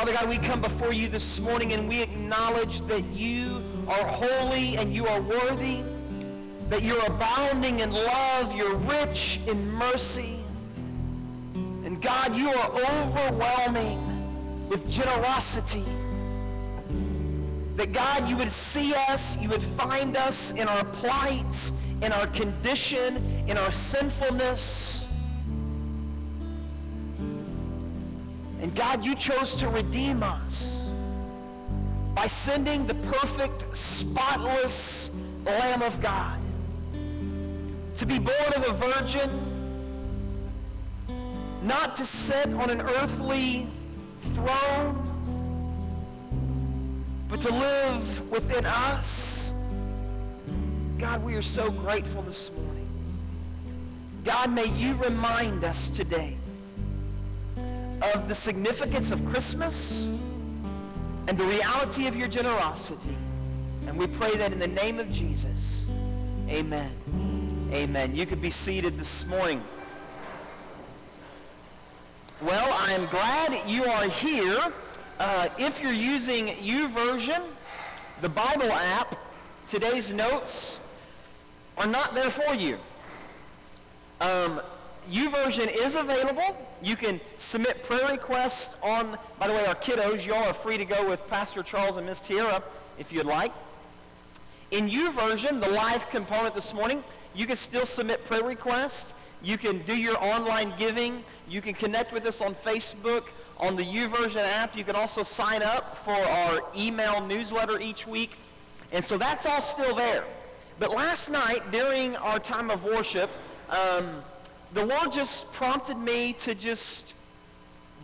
Father God, we come before you this morning and we acknowledge that you are holy and you are worthy, that you're abounding in love, you're rich in mercy. And God, you are overwhelming with generosity. That God, you would see us, you would find us in our plight, in our condition, in our sinfulness. And God, you chose to redeem us by sending the perfect, spotless Lamb of God to be born of a virgin, not to sit on an earthly throne, but to live within us. God, we are so grateful this morning. God, may you remind us today of the significance of Christmas and the reality of your generosity. And we pray that in the name of Jesus. Amen. Amen. You could be seated this morning. Well, I am glad you are here. Uh, if you're using YouVersion, the Bible app, today's notes are not there for you. Um, YouVersion is available. You can submit prayer requests on, by the way, our kiddos, y'all are free to go with Pastor Charles and Miss Tierra if you'd like. In YouVersion, the live component this morning, you can still submit prayer requests. You can do your online giving. You can connect with us on Facebook, on the YouVersion app. You can also sign up for our email newsletter each week. And so that's all still there. But last night, during our time of worship, um, the Lord just prompted me to just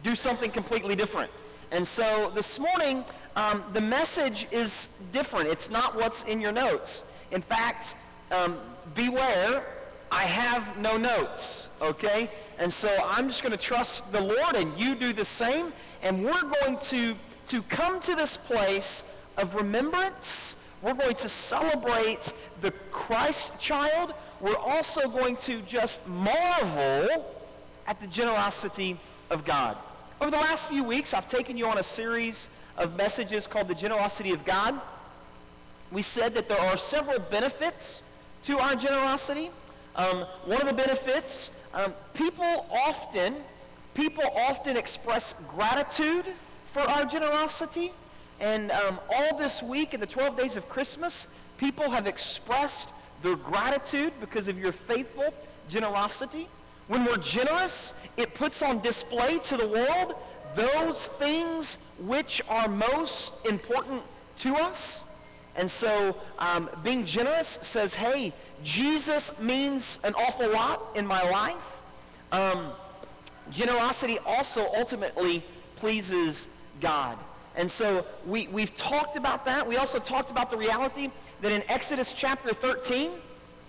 do something completely different. And so this morning, um, the message is different. It's not what's in your notes. In fact, um, beware, I have no notes, okay? And so I'm just going to trust the Lord, and you do the same. And we're going to, to come to this place of remembrance. We're going to celebrate the Christ child we're also going to just marvel at the generosity of God. Over the last few weeks, I've taken you on a series of messages called The Generosity of God. We said that there are several benefits to our generosity. Um, one of the benefits, um, people often, people often express gratitude for our generosity. And um, all this week in the 12 days of Christmas, people have expressed their gratitude because of your faithful generosity. When we're generous, it puts on display to the world those things which are most important to us. And so um, being generous says, hey, Jesus means an awful lot in my life. Um, generosity also ultimately pleases God. And so we, we've talked about that. We also talked about the reality that in Exodus chapter 13,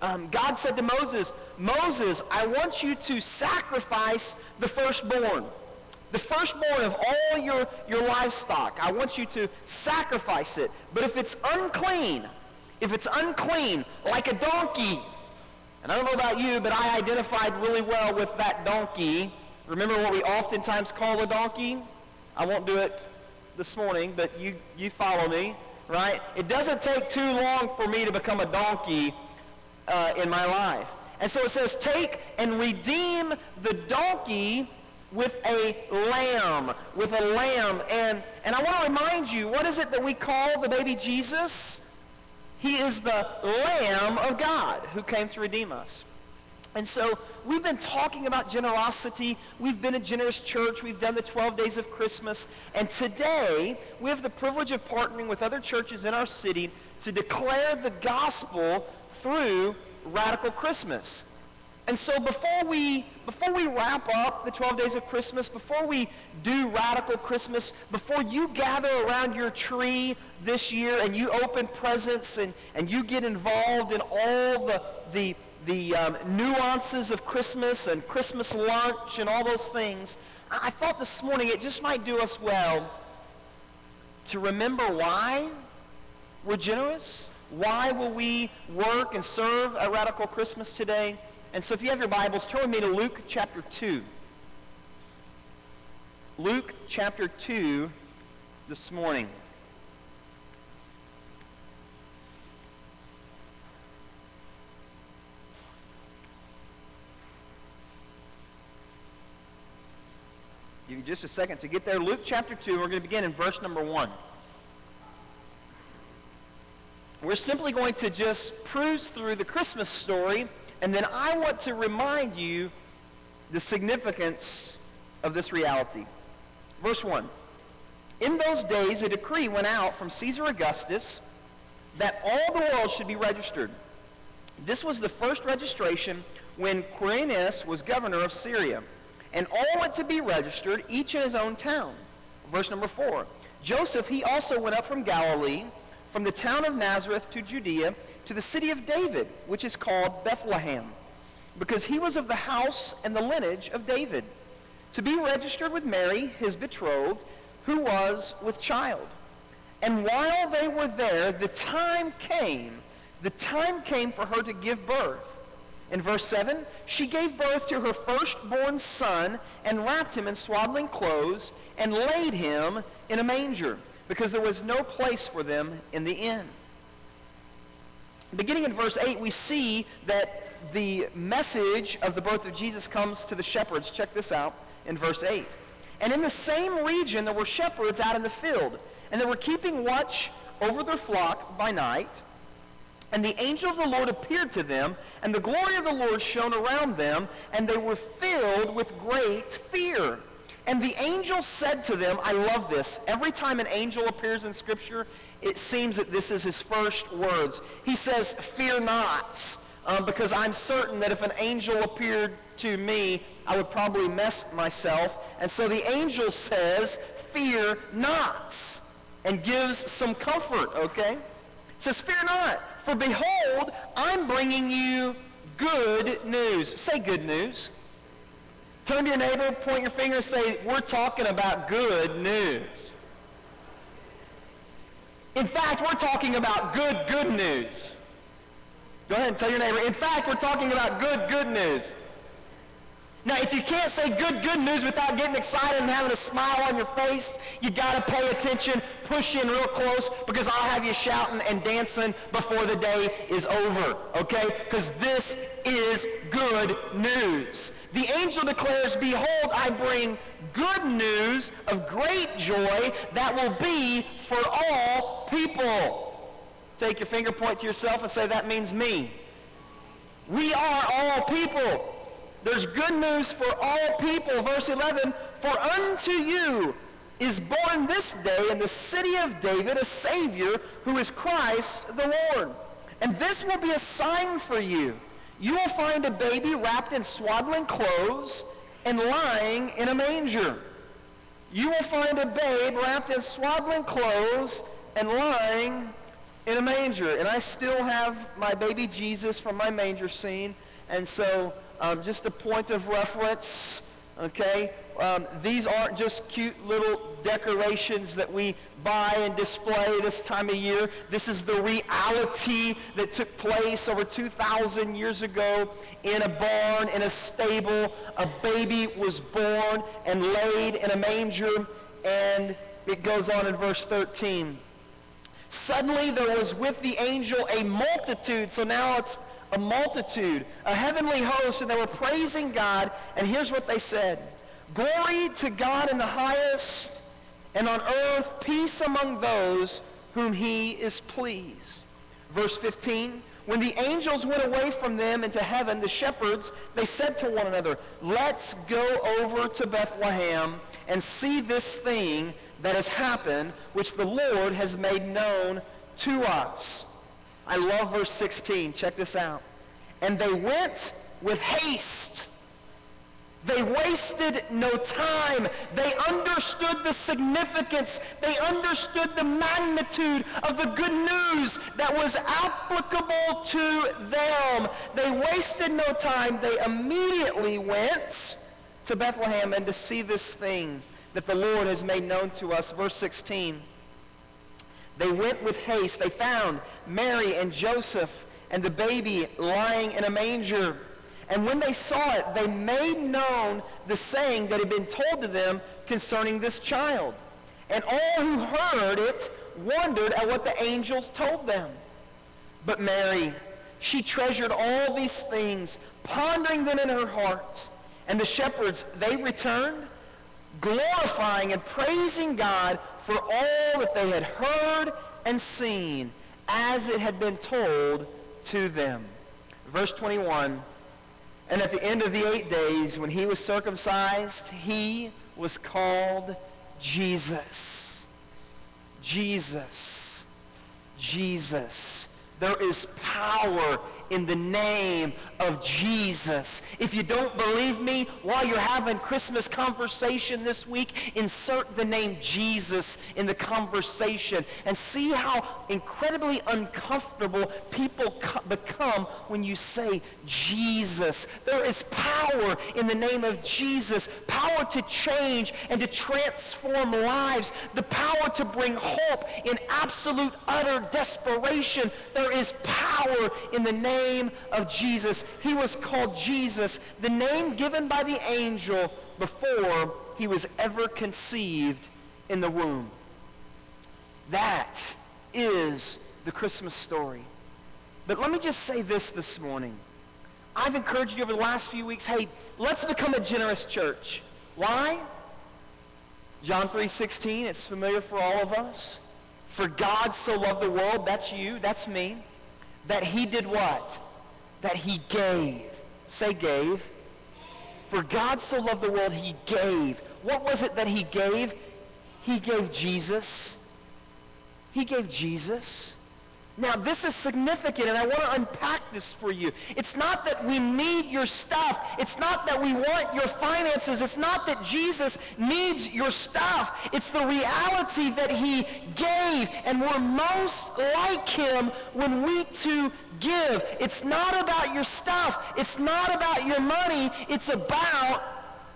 um, God said to Moses, Moses, I want you to sacrifice the firstborn. The firstborn of all your, your livestock. I want you to sacrifice it. But if it's unclean, if it's unclean, like a donkey, and I don't know about you, but I identified really well with that donkey. Remember what we oftentimes call a donkey? I won't do it this morning, but you, you follow me right? It doesn't take too long for me to become a donkey uh, in my life. And so it says, take and redeem the donkey with a lamb, with a lamb. And, and I want to remind you, what is it that we call the baby Jesus? He is the Lamb of God who came to redeem us. And so we've been talking about generosity. We've been a generous church. We've done the 12 days of Christmas. And today, we have the privilege of partnering with other churches in our city to declare the gospel through Radical Christmas. And so before we, before we wrap up the 12 days of Christmas, before we do Radical Christmas, before you gather around your tree this year and you open presents and, and you get involved in all the, the the um, nuances of Christmas and Christmas lunch and all those things, I thought this morning it just might do us well to remember why we're generous. Why will we work and serve at Radical Christmas today? And so if you have your Bibles, turn with me to Luke chapter 2. Luke chapter 2, this morning. Give you just a second to get there. Luke chapter 2, we're going to begin in verse number 1. We're simply going to just cruise through the Christmas story, and then I want to remind you the significance of this reality. Verse 1. In those days, a decree went out from Caesar Augustus that all the world should be registered. This was the first registration when Quirinius was governor of Syria and all went to be registered, each in his own town. Verse number 4. Joseph, he also went up from Galilee, from the town of Nazareth to Judea, to the city of David, which is called Bethlehem, because he was of the house and the lineage of David, to be registered with Mary, his betrothed, who was with child. And while they were there, the time came, the time came for her to give birth. In verse 7, she gave birth to her firstborn son and wrapped him in swaddling clothes and laid him in a manger because there was no place for them in the inn. Beginning in verse 8, we see that the message of the birth of Jesus comes to the shepherds. Check this out in verse 8. And in the same region, there were shepherds out in the field, and they were keeping watch over their flock by night. And the angel of the Lord appeared to them, and the glory of the Lord shone around them, and they were filled with great fear. And the angel said to them, I love this. Every time an angel appears in Scripture, it seems that this is his first words. He says, Fear not, um, because I'm certain that if an angel appeared to me, I would probably mess myself. And so the angel says, Fear not, and gives some comfort, okay? says, Fear not. For behold, I'm bringing you good news. Say good news. Turn to your neighbor, point your finger, say, we're talking about good news. In fact, we're talking about good, good news. Go ahead and tell your neighbor, in fact, we're talking about good, good news. Now, if you can't say good, good news without getting excited and having a smile on your face, you got to pay attention, push in real close, because I'll have you shouting and dancing before the day is over, okay? Because this is good news. The angel declares, Behold, I bring good news of great joy that will be for all people. Take your finger point to yourself and say, that means me. We are all people. There's good news for all people. Verse 11, For unto you is born this day in the city of David a Savior who is Christ the Lord. And this will be a sign for you. You will find a baby wrapped in swaddling clothes and lying in a manger. You will find a babe wrapped in swaddling clothes and lying in a manger. And I still have my baby Jesus from my manger scene. And so um, just a point of reference, okay? Um, these aren't just cute little decorations that we buy and display this time of year. This is the reality that took place over 2,000 years ago in a barn, in a stable. A baby was born and laid in a manger, and it goes on in verse 13. Suddenly there was with the angel a multitude. So now it's a multitude, a heavenly host, and they were praising God. And here's what they said. Glory to God in the highest, and on earth peace among those whom he is pleased. Verse 15, when the angels went away from them into heaven, the shepherds, they said to one another, let's go over to Bethlehem and see this thing that has happened, which the Lord has made known to us. I love verse 16. Check this out. And they went with haste. They wasted no time. They understood the significance. They understood the magnitude of the good news that was applicable to them. They wasted no time. They immediately went to Bethlehem and to see this thing that the Lord has made known to us. Verse 16. They went with haste. They found Mary and Joseph and the baby lying in a manger. And when they saw it, they made known the saying that had been told to them concerning this child. And all who heard it wondered at what the angels told them. But Mary, she treasured all these things, pondering them in her heart. And the shepherds, they returned, glorifying and praising God for all that they had heard and seen, as it had been told to them. Verse 21, and at the end of the eight days, when he was circumcised, he was called Jesus. Jesus. Jesus. There is power in the name of Jesus. If you don't believe me, while you're having Christmas conversation this week, insert the name Jesus in the conversation and see how incredibly uncomfortable people become when you say Jesus. There is power in the name of Jesus, power to change and to transform lives, the power to bring hope in absolute utter desperation. There is power in the name of Jesus. He was called Jesus, the name given by the angel before he was ever conceived in the womb. That is the Christmas story. But let me just say this this morning. I've encouraged you over the last few weeks, hey, let's become a generous church. Why? John 3.16, it's familiar for all of us. For God so loved the world, that's you, that's me, that he did what? That he gave. Say gave. For God so loved the world, he gave. What was it that he gave? He gave Jesus. He gave Jesus. Now, this is significant, and I want to unpack this for you. It's not that we need your stuff. It's not that we want your finances. It's not that Jesus needs your stuff. It's the reality that he gave, and we're most like him when we too give. It's not about your stuff. It's not about your money. It's about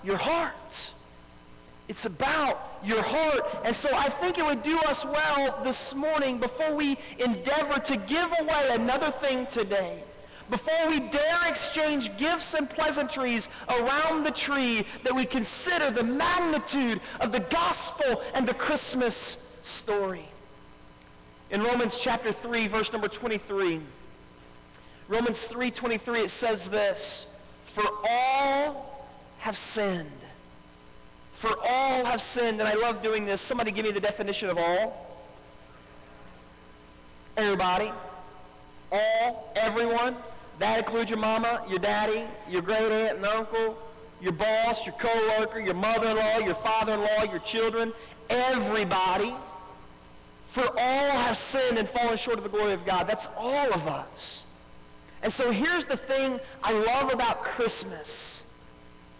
your heart. It's about your heart. And so I think it would do us well this morning before we endeavor to give away another thing today. Before we dare exchange gifts and pleasantries around the tree, that we consider the magnitude of the gospel and the Christmas story. In Romans chapter 3, verse number 23, Romans 3.23, it says this, For all have sinned for all have sinned, and I love doing this. Somebody give me the definition of all. Everybody. All. Everyone. That includes your mama, your daddy, your great aunt and uncle, your boss, your co-worker, your mother-in-law, your father-in-law, your children. Everybody. For all have sinned and fallen short of the glory of God. That's all of us. And so here's the thing I love about Christmas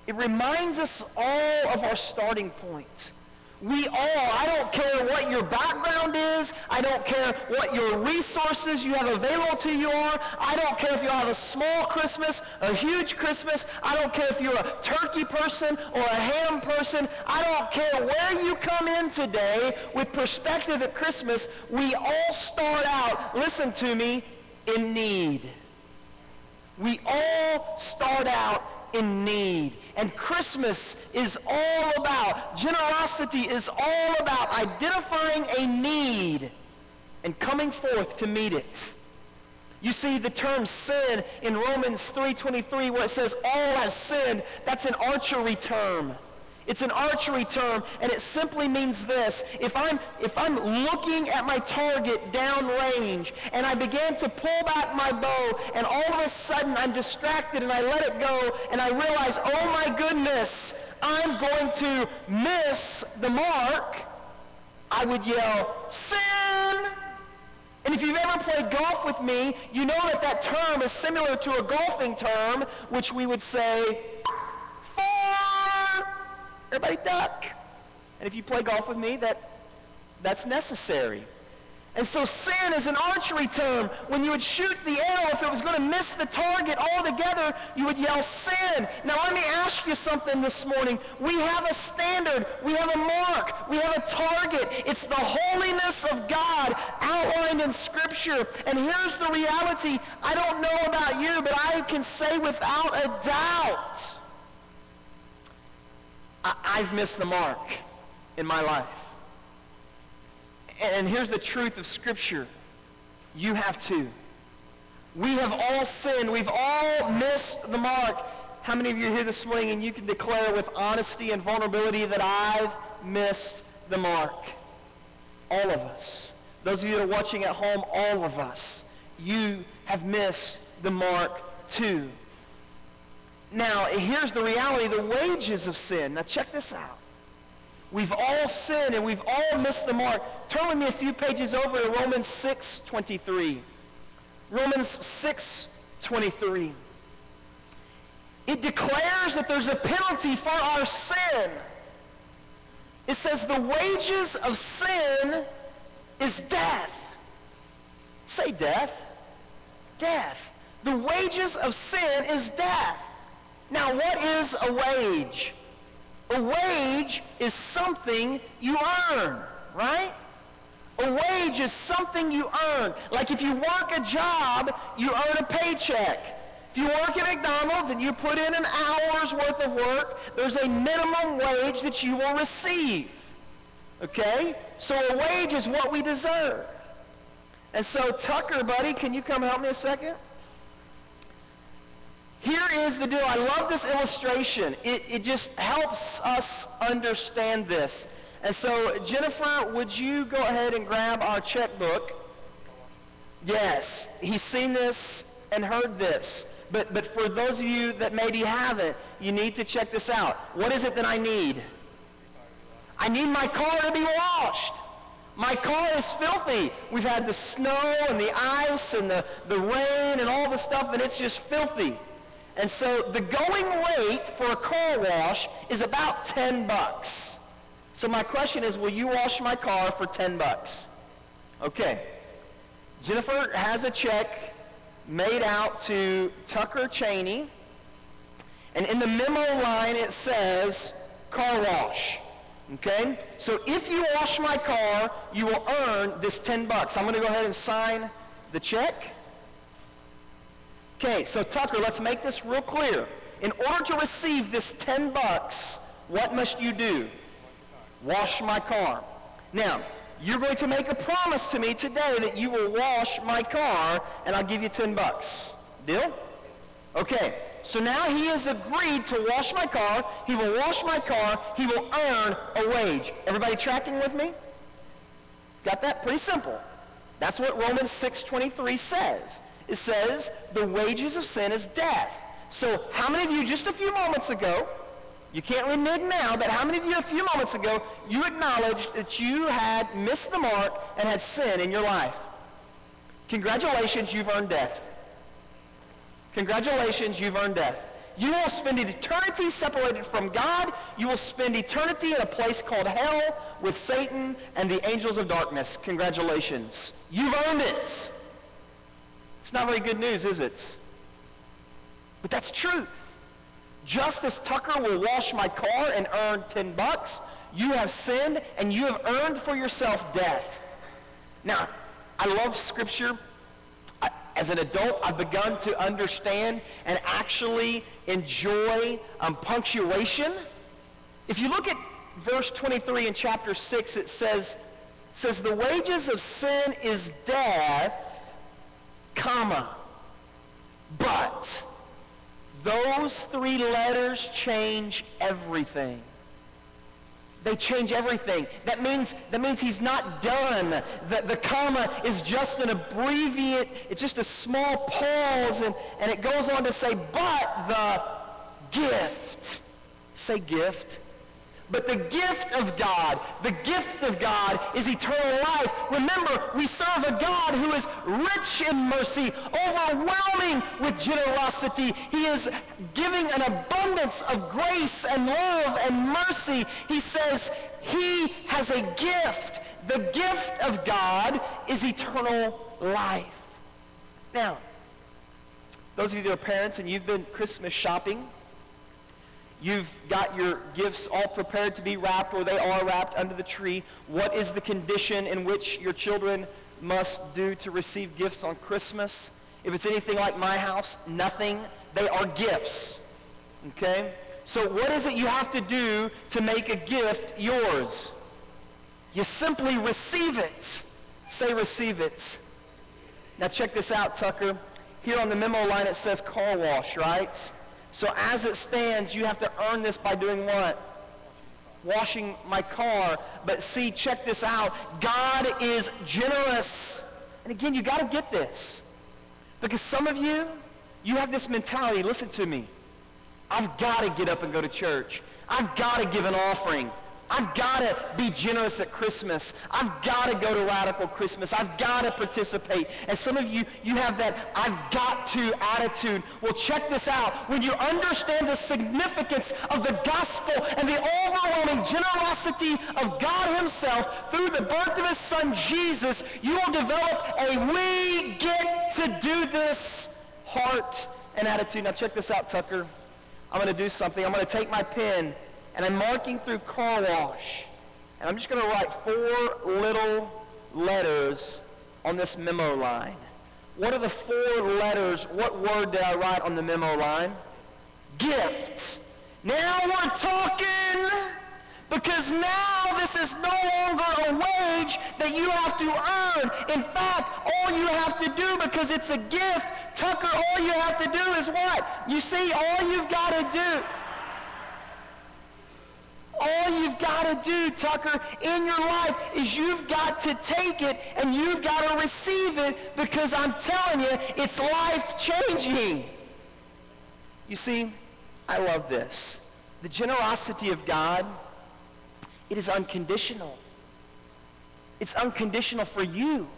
it reminds us all of our starting point. We all, I don't care what your background is. I don't care what your resources you have available to you are. I don't care if you have a small Christmas, a huge Christmas. I don't care if you're a turkey person or a ham person. I don't care where you come in today with perspective at Christmas. We all start out, listen to me, in need. We all start out in need. And Christmas is all about, generosity is all about identifying a need and coming forth to meet it. You see the term sin in Romans 3.23 where it says all have sinned. That's an archery term. It's an archery term, and it simply means this. If I'm, if I'm looking at my target downrange, and I begin to pull back my bow, and all of a sudden I'm distracted, and I let it go, and I realize, oh my goodness, I'm going to miss the mark, I would yell, sin! And if you've ever played golf with me, you know that that term is similar to a golfing term, which we would say, Everybody duck. And if you play golf with me, that, that's necessary. And so sin is an archery term. When you would shoot the arrow, if it was going to miss the target altogether, you would yell sin. Now let me ask you something this morning. We have a standard. We have a mark. We have a target. It's the holiness of God outlined in Scripture. And here's the reality. I don't know about you, but I can say without a doubt I, have missed the mark in my life. And here's the truth of Scripture. You have too. We have all sinned. We've all missed the mark. How many of you are here this morning and you can declare with honesty and vulnerability that I've missed the mark? All of us. Those of you that are watching at home, all of us. You have missed the mark too. Now, here's the reality, the wages of sin. Now check this out. We've all sinned and we've all missed the mark. Turn with me a few pages over to Romans 6, 23. Romans 6, 23. It declares that there's a penalty for our sin. It says the wages of sin is death. Say death. Death. The wages of sin is death. Now, what is a wage? A wage is something you earn, right? A wage is something you earn. Like if you work a job, you earn a paycheck. If you work at McDonald's and you put in an hour's worth of work, there's a minimum wage that you will receive. Okay? So a wage is what we deserve. And so Tucker, buddy, can you come help me a second? Here is the deal. I love this illustration. It, it just helps us understand this. And so, Jennifer, would you go ahead and grab our checkbook? Yes, he's seen this and heard this. But, but for those of you that maybe haven't, you need to check this out. What is it that I need? I need my car to be washed. My car is filthy. We've had the snow and the ice and the, the rain and all the stuff, and it's just filthy. And so the going rate for a car wash is about 10 bucks. So my question is, will you wash my car for 10 bucks? Okay. Jennifer has a check made out to Tucker Cheney. And in the memo line, it says car wash. Okay? So if you wash my car, you will earn this 10 bucks. I'm going to go ahead and sign the check. Okay, so Tucker, let's make this real clear. In order to receive this 10 bucks, what must you do? Wash my car. Now, you're going to make a promise to me today that you will wash my car and I'll give you 10 bucks. Deal? Okay. So now he has agreed to wash my car. He will wash my car. He will earn a wage. Everybody tracking with me? Got that? Pretty simple. That's what Romans 6.23 says. It says the wages of sin is death. So how many of you just a few moments ago you can't renege now, but how many of you a few moments ago, you acknowledged that you had missed the mark and had sin in your life? Congratulations, you've earned death. Congratulations, you've earned death. You will spend eternity separated from God. You will spend eternity in a place called hell with Satan and the angels of darkness. Congratulations. You've earned it. It's not very good news, is it? But that's truth. Justice Tucker will wash my car and earn 10 bucks, you have sinned and you have earned for yourself death. Now, I love scripture. As an adult, I've begun to understand and actually enjoy um, punctuation. If you look at verse 23 in chapter 6, it says, says the wages of sin is death, comma, but those three letters change everything. They change everything. That means, that means he's not done. The, the comma is just an abbreviate, it's just a small pause, and, and it goes on to say, but the gift. Say gift. But the gift of God, the gift of God is eternal life. Remember, we serve a God who is rich in mercy, overwhelming with generosity. He is giving an abundance of grace and love and mercy. He says he has a gift. The gift of God is eternal life. Now, those of you that are parents and you've been Christmas shopping, You've got your gifts all prepared to be wrapped or they are wrapped under the tree. What is the condition in which your children must do to receive gifts on Christmas? If it's anything like my house, nothing. They are gifts. Okay? So what is it you have to do to make a gift yours? You simply receive it. Say receive it. Now check this out, Tucker. Here on the memo line it says car wash, right? So as it stands, you have to earn this by doing what? Washing my car. But see, check this out. God is generous. And again, you got to get this. Because some of you, you have this mentality. Listen to me. I've got to get up and go to church. I've got to give an offering. I've got to be generous at Christmas. I've got to go to Radical Christmas. I've got to participate. And some of you, you have that I've got to attitude. Well, check this out. When you understand the significance of the gospel and the overwhelming generosity of God himself through the birth of his son Jesus, you will develop a we get to do this heart and attitude. Now check this out, Tucker. I'm going to do something. I'm going to take my pen and I'm marking through car wash. And I'm just going to write four little letters on this memo line. What are the four letters? What word did I write on the memo line? Gift. Now we're talking because now this is no longer a wage that you have to earn. In fact, all you have to do because it's a gift, Tucker, all you have to do is what? You see, all you've got to do all you've got to do, Tucker, in your life is you've got to take it and you've got to receive it because I'm telling you, it's life-changing. You see, I love this. The generosity of God, it is unconditional. It's unconditional for you.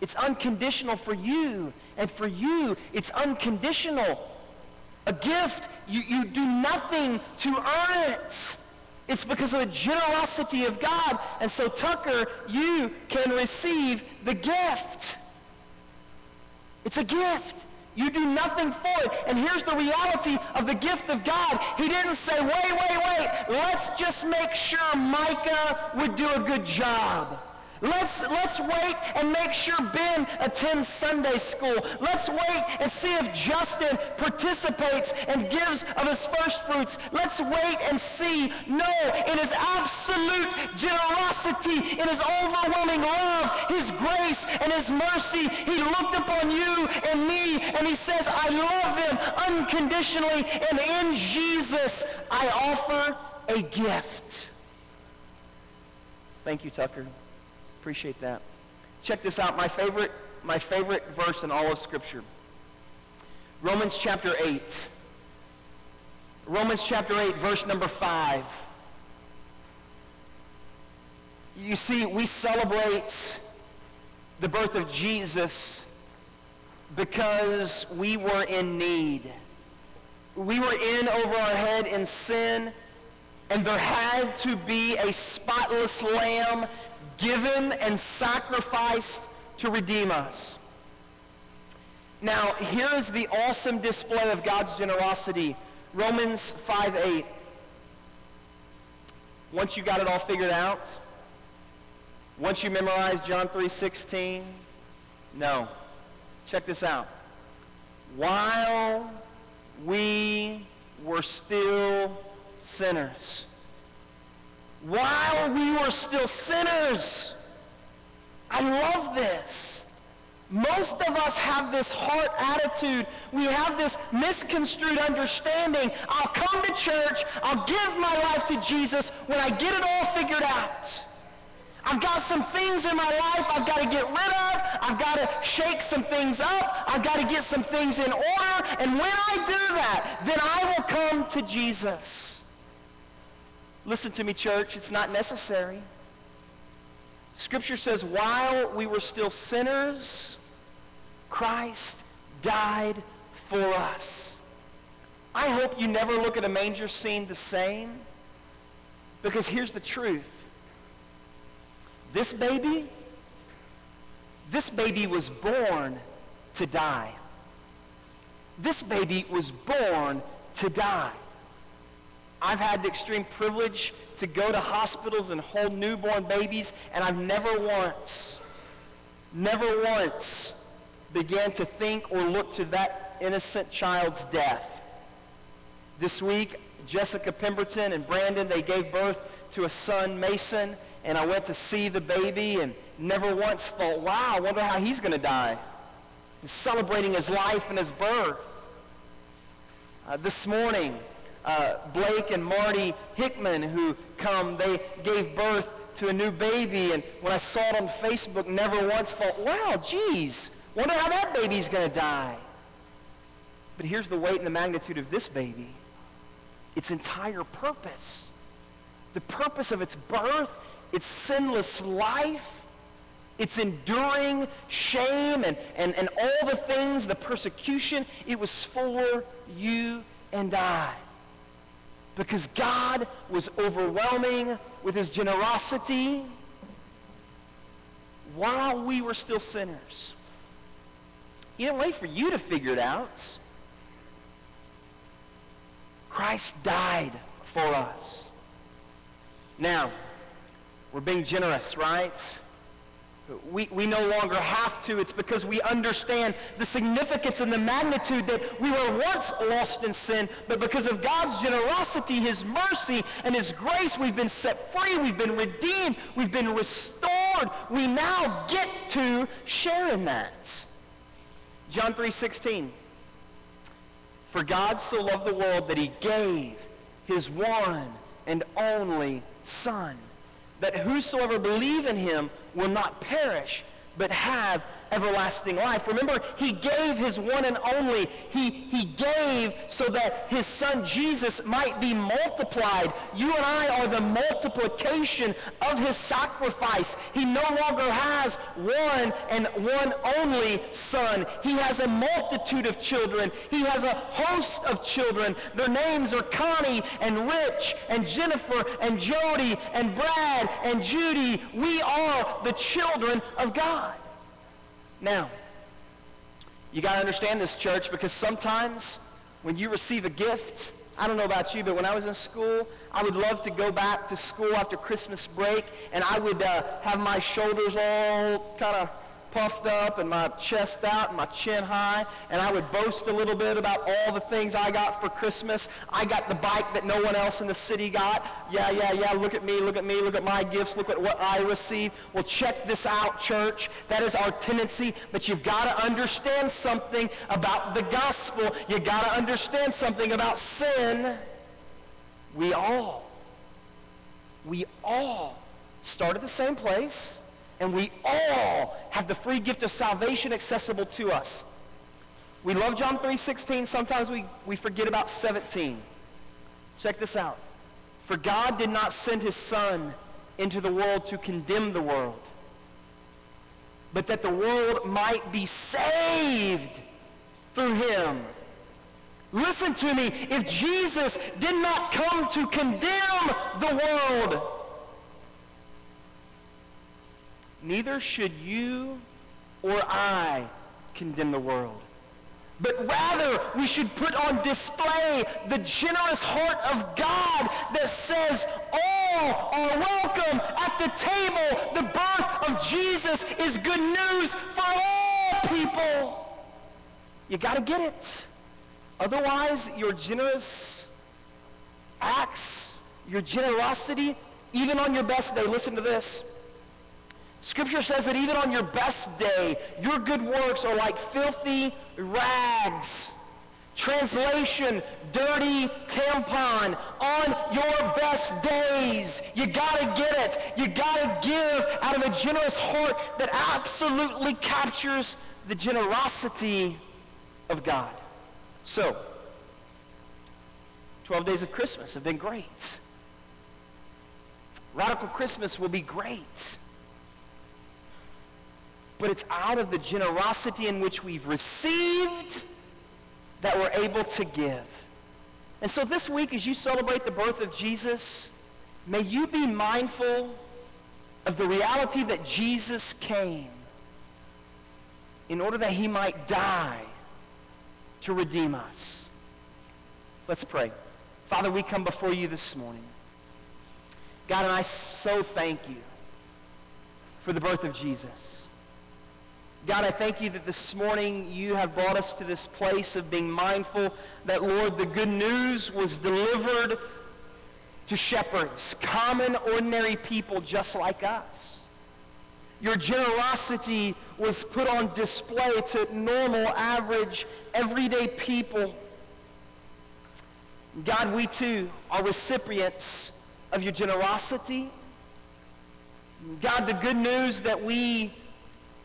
It's unconditional for you. And for you, it's unconditional. A gift, you, you do nothing to earn it. It's because of the generosity of God. And so, Tucker, you can receive the gift. It's a gift. You do nothing for it. And here's the reality of the gift of God. He didn't say, wait, wait, wait, let's just make sure Micah would do a good job. Let's, let's wait and make sure Ben attends Sunday school. Let's wait and see if Justin participates and gives of his first fruits. Let's wait and see. No, in his absolute generosity, in his overwhelming love, his grace and his mercy, he looked upon you and me and he says, I love them unconditionally and in Jesus I offer a gift. Thank you, Tucker. Appreciate that. Check this out. My favorite, my favorite verse in all of Scripture. Romans chapter 8. Romans chapter 8, verse number 5. You see, we celebrate the birth of Jesus because we were in need. We were in over our head in sin, and there had to be a spotless lamb given and sacrificed to redeem us. Now, here is the awesome display of God's generosity. Romans 5 8. Once you got it all figured out, once you memorized John 3 16, no. Check this out. While we were still sinners, while we were still sinners. I love this. Most of us have this heart attitude. We have this misconstrued understanding. I'll come to church. I'll give my life to Jesus when I get it all figured out. I've got some things in my life I've got to get rid of. I've got to shake some things up. I've got to get some things in order. And when I do that, then I will come to Jesus. Listen to me, church. It's not necessary. Scripture says, while we were still sinners, Christ died for us. I hope you never look at a manger scene the same because here's the truth. This baby, this baby was born to die. This baby was born to die. I've had the extreme privilege to go to hospitals and hold newborn babies, and I've never once, never once began to think or look to that innocent child's death. This week, Jessica Pemberton and Brandon, they gave birth to a son, Mason, and I went to see the baby and never once thought, wow, I wonder how he's going to die. He's celebrating his life and his birth. Uh, this morning, uh, Blake and Marty Hickman, who come, they gave birth to a new baby, and when I saw it on Facebook, never once thought, wow, geez, wonder how that baby's going to die. But here's the weight and the magnitude of this baby. Its entire purpose. The purpose of its birth, its sinless life, its enduring shame and, and, and all the things, the persecution, it was for you and I because God was overwhelming with his generosity while we were still sinners. He didn't wait for you to figure it out. Christ died for us. Now, we're being generous, right? We, we no longer have to. It's because we understand the significance and the magnitude that we were once lost in sin, but because of God's generosity, his mercy, and his grace, we've been set free, we've been redeemed, we've been restored. We now get to share in that. John 3.16 For God so loved the world that he gave his one and only Son, that whosoever believe in him will not perish, but have everlasting life. Remember, he gave his one and only. He, he gave so that his son Jesus might be multiplied. You and I are the multiplication of his sacrifice. He no longer has one and one only son. He has a multitude of children. He has a host of children. Their names are Connie and Rich and Jennifer and Jody and Brad and Judy. We are the children of God. Now, you got to understand this, church, because sometimes when you receive a gift, I don't know about you, but when I was in school, I would love to go back to school after Christmas break, and I would uh, have my shoulders all kind of puffed up and my chest out and my chin high, and I would boast a little bit about all the things I got for Christmas. I got the bike that no one else in the city got. Yeah, yeah, yeah, look at me, look at me, look at my gifts, look at what I received. Well, check this out, church. That is our tendency, but you've got to understand something about the gospel. You've got to understand something about sin. We all, we all start at the same place and we all have the free gift of salvation accessible to us. We love John 3.16. Sometimes we, we forget about 17. Check this out. For God did not send his Son into the world to condemn the world, but that the world might be saved through him. Listen to me. If Jesus did not come to condemn the world, neither should you or I condemn the world. But rather, we should put on display the generous heart of God that says, all are welcome at the table. The birth of Jesus is good news for all people. You got to get it. Otherwise, your generous acts, your generosity, even on your best day, listen to this Scripture says that even on your best day, your good works are like filthy rags. Translation, dirty tampon. On your best days, you got to get it. You got to give out of a generous heart that absolutely captures the generosity of God. So, 12 days of Christmas have been great. Radical Christmas will be great but it's out of the generosity in which we've received that we're able to give. And so this week, as you celebrate the birth of Jesus, may you be mindful of the reality that Jesus came in order that he might die to redeem us. Let's pray. Father, we come before you this morning. God, and I so thank you for the birth of Jesus. God, I thank you that this morning you have brought us to this place of being mindful that, Lord, the good news was delivered to shepherds, common, ordinary people just like us. Your generosity was put on display to normal, average, everyday people. God, we too are recipients of your generosity. God, the good news that we,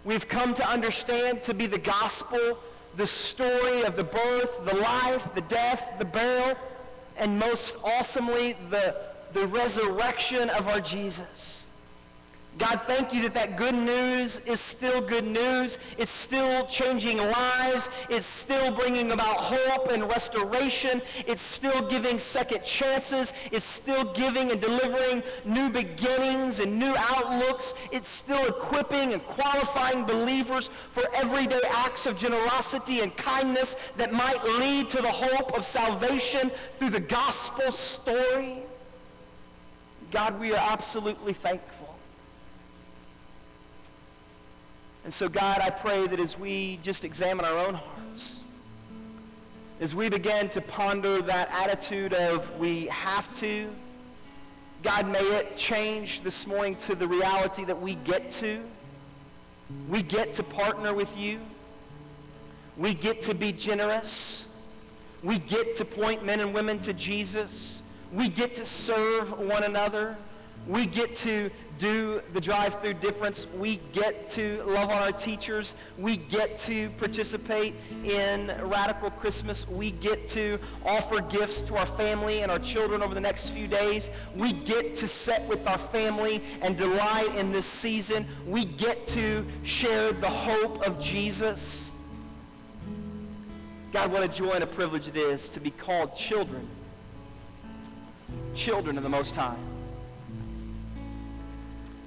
we've come to understand to be the gospel, the story of the birth, the life, the death, the burial, and most awesomely, the, the resurrection of our Jesus. God, thank you that that good news is still good news. It's still changing lives. It's still bringing about hope and restoration. It's still giving second chances. It's still giving and delivering new beginnings and new outlooks. It's still equipping and qualifying believers for everyday acts of generosity and kindness that might lead to the hope of salvation through the gospel story. God, we are absolutely thankful. And so, God, I pray that as we just examine our own hearts, as we begin to ponder that attitude of we have to, God, may it change this morning to the reality that we get to. We get to partner with you. We get to be generous. We get to point men and women to Jesus. We get to serve one another. We get to do the drive-through difference. We get to love on our teachers. We get to participate in Radical Christmas. We get to offer gifts to our family and our children over the next few days. We get to sit with our family and delight in this season. We get to share the hope of Jesus. God, what a joy and a privilege it is to be called children. Children of the Most High.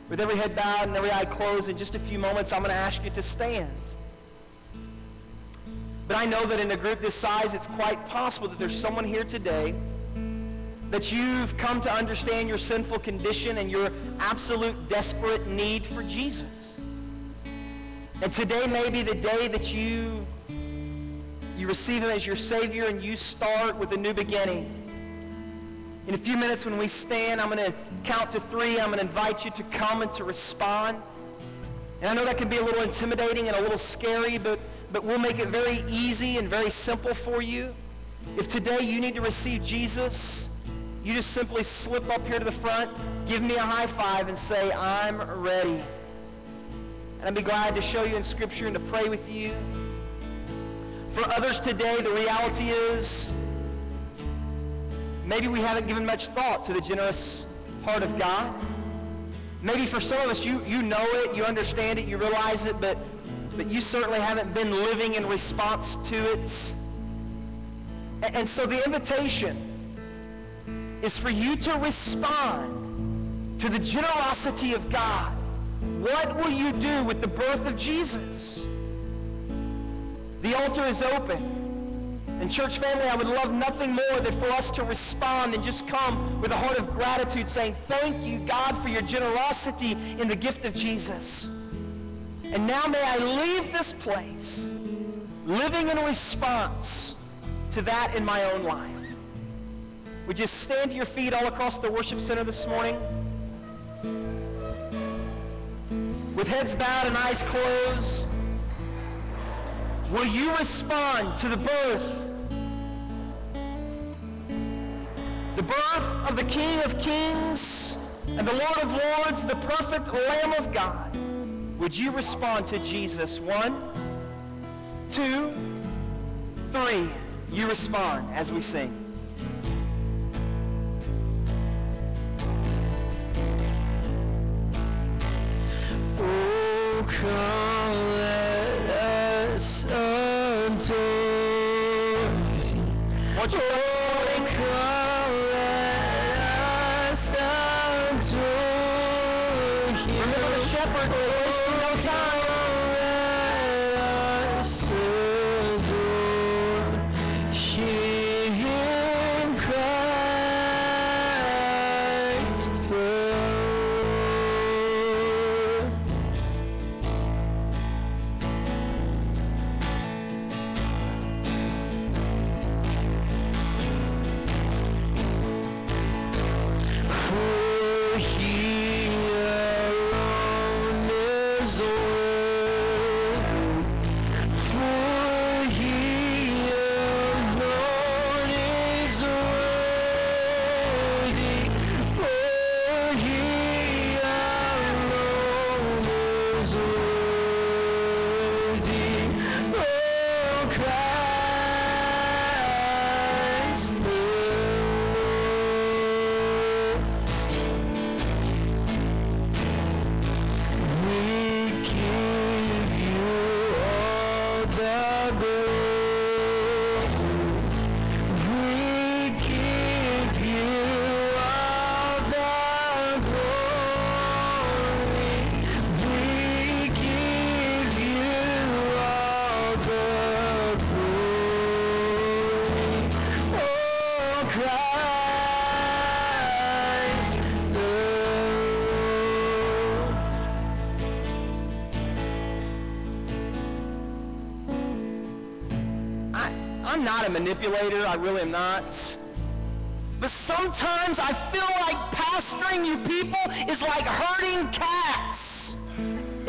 With every head bowed and every eye closed, in just a few moments, I'm going to ask you to stand. But I know that in a group this size, it's quite possible that there's someone here today that you've come to understand your sinful condition and your absolute desperate need for Jesus. And today may be the day that you, you receive him as your Savior and you start with a new beginning. In a few minutes when we stand, I'm going to count to three. I'm going to invite you to come and to respond. And I know that can be a little intimidating and a little scary, but, but we'll make it very easy and very simple for you. If today you need to receive Jesus, you just simply slip up here to the front, give me a high five, and say, I'm ready. And I'd be glad to show you in Scripture and to pray with you. For others today, the reality is Maybe we haven't given much thought to the generous heart of God. Maybe for some of us, you, you know it, you understand it, you realize it, but, but you certainly haven't been living in response to it. And, and so the invitation is for you to respond to the generosity of God. What will you do with the birth of Jesus? The altar is open. And church family, I would love nothing more than for us to respond and just come with a heart of gratitude saying, thank you, God, for your generosity in the gift of Jesus. And now may I leave this place living in response to that in my own life. Would you stand to your feet all across the worship center this morning? With heads bowed and eyes closed, will you respond to the birth the birth of the King of Kings and the Lord of Lords, the perfect Lamb of God. Would you respond to Jesus? One, two, three. You respond as we sing. Oh, come let us adore. Oh, I'm not a manipulator. I really am not. But sometimes I feel like pastoring you people is like herding cats.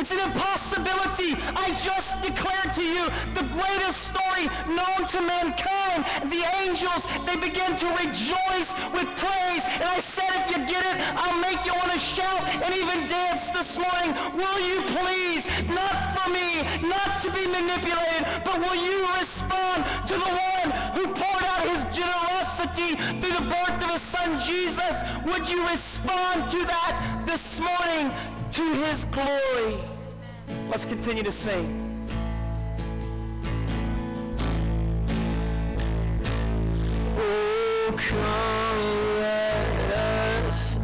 It's an impossibility. I just declared to you the greatest story known to mankind. The angels, they begin to rejoice with praise. And I said, if you get it, I'll make you want to shout and even dance this morning. Will you please, not for me, not to be manipulated, but will you respond to the one who poured out his generosity through the birth of his son Jesus? Would you respond to that this morning to his glory? Let's continue to sing. Oh, come let us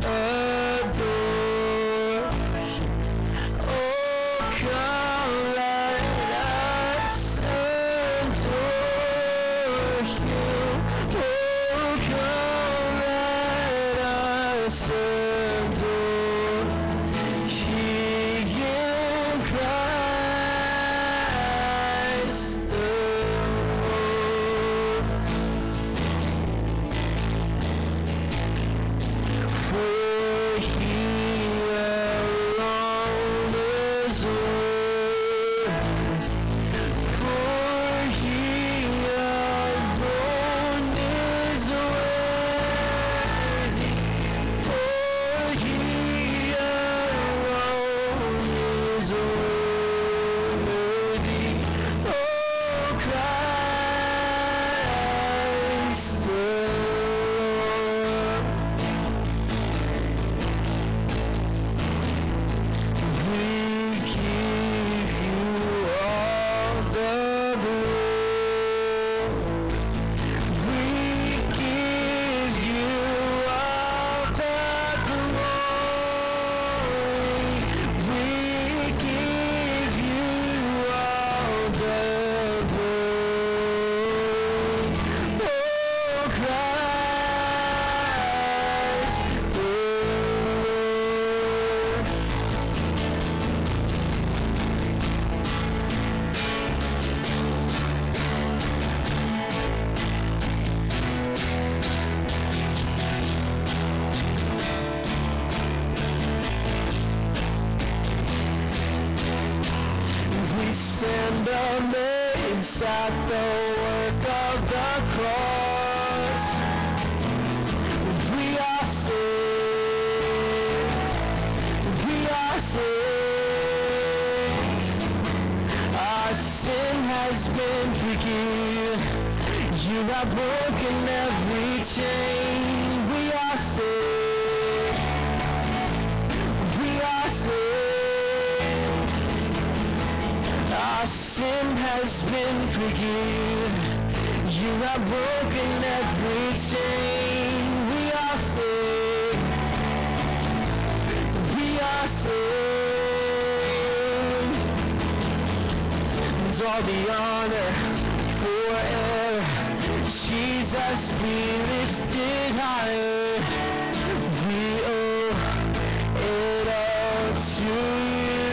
Have broken every chain. We are saved. We are saved. Our sin has been forgiven. You have broken every chain. We are saved. We are saved. And all the honor. Jesus be lifted higher. We owe it all to you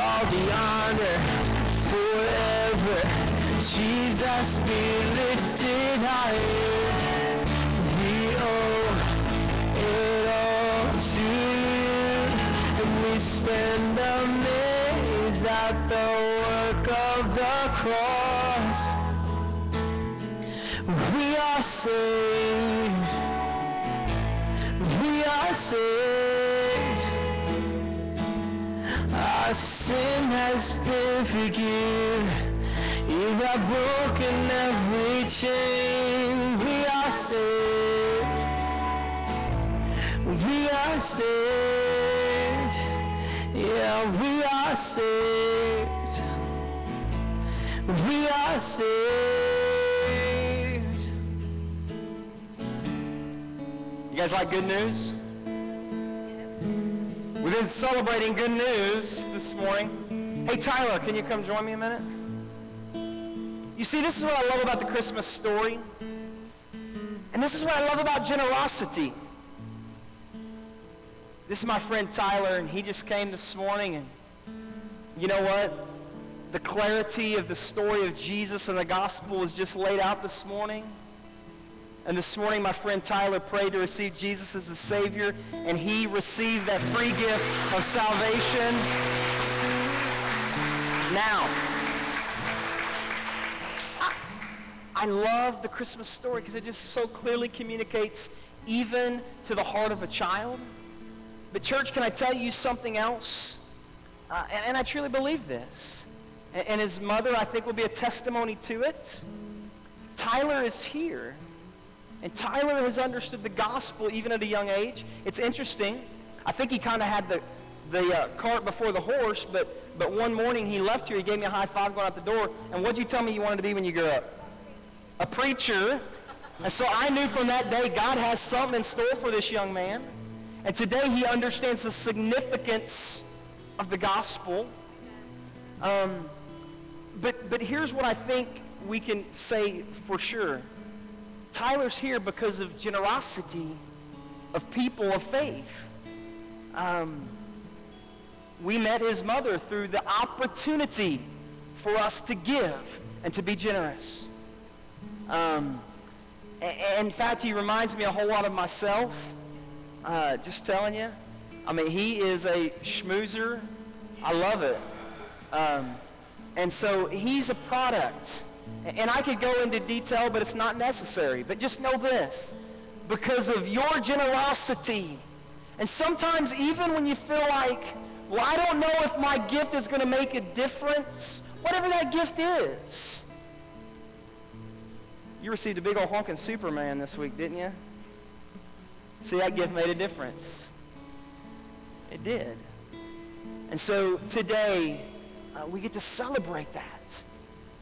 all the honor forever. Jesus be lifted higher. We owe it all to you. And we at saved. We are saved. Our sin has been forgiven. You have broken every chain. We are saved. We are saved. Yeah, we are saved. We are saved. Guys like good news? We've been celebrating good news this morning. Hey, Tyler, can you come join me a minute? You see, this is what I love about the Christmas story. And this is what I love about generosity. This is my friend Tyler, and he just came this morning, and you know what? The clarity of the story of Jesus and the gospel is just laid out this morning. And this morning, my friend Tyler prayed to receive Jesus as a Savior, and he received that free gift of salvation. Now, I, I love the Christmas story because it just so clearly communicates even to the heart of a child. But church, can I tell you something else? Uh, and, and I truly believe this. And, and his mother, I think, will be a testimony to it. Tyler is here. And Tyler has understood the gospel even at a young age. It's interesting. I think he kind of had the, the uh, cart before the horse, but, but one morning he left here. He gave me a high five going out the door. And what'd you tell me you wanted to be when you grew up? A preacher. And so I knew from that day God has something in store for this young man. And today he understands the significance of the gospel. Um, but, but here's what I think we can say for sure. Tyler's here because of generosity of people of faith. Um, we met his mother through the opportunity for us to give and to be generous. Um, a- in fact, he reminds me a whole lot of myself. Uh, just telling you. I mean, he is a schmoozer. I love it. Um, and so he's a product. And I could go into detail, but it's not necessary. But just know this. Because of your generosity, and sometimes even when you feel like, well, I don't know if my gift is going to make a difference, whatever that gift is. You received a big old honking Superman this week, didn't you? See, that gift made a difference. It did. And so today, uh, we get to celebrate that.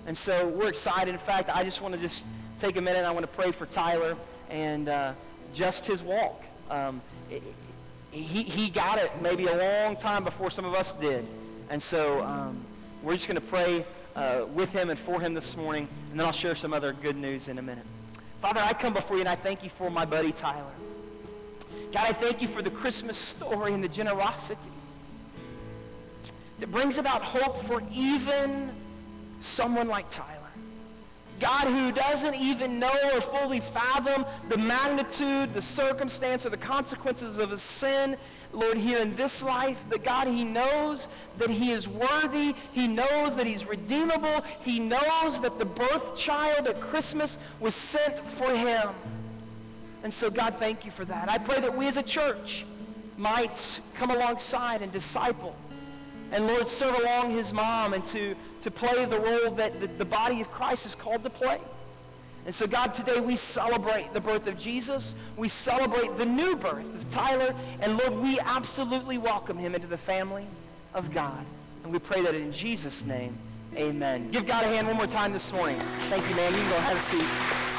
And so we're excited. In fact, I just want to just take a minute. I want to pray for Tyler and uh, just his walk. Um, he, he got it maybe a long time before some of us did. And so um, we're just going to pray uh, with him and for him this morning. And then I'll share some other good news in a minute. Father, I come before you and I thank you for my buddy Tyler. God, I thank you for the Christmas story and the generosity that brings about hope for even someone like Tyler. God who doesn't even know or fully fathom the magnitude, the circumstance, or the consequences of his sin, Lord, here in this life. But God, he knows that he is worthy. He knows that he's redeemable. He knows that the birth child at Christmas was sent for him. And so, God, thank you for that. I pray that we as a church might come alongside and disciple. And Lord, serve along his mom and to, to play the role that the, the body of Christ is called to play. And so, God, today we celebrate the birth of Jesus. We celebrate the new birth of Tyler. And Lord, we absolutely welcome him into the family of God. And we pray that in Jesus' name, amen. Give God a hand one more time this morning. Thank you, man. You can go have a seat.